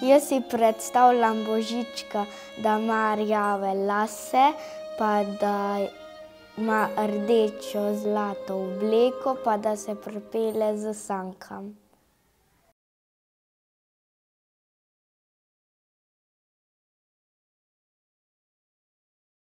Jaz si predstavljam Božička, da ima rjave lase, pa da ima rdečo zlato obleko, pa da se pripelje s sankam.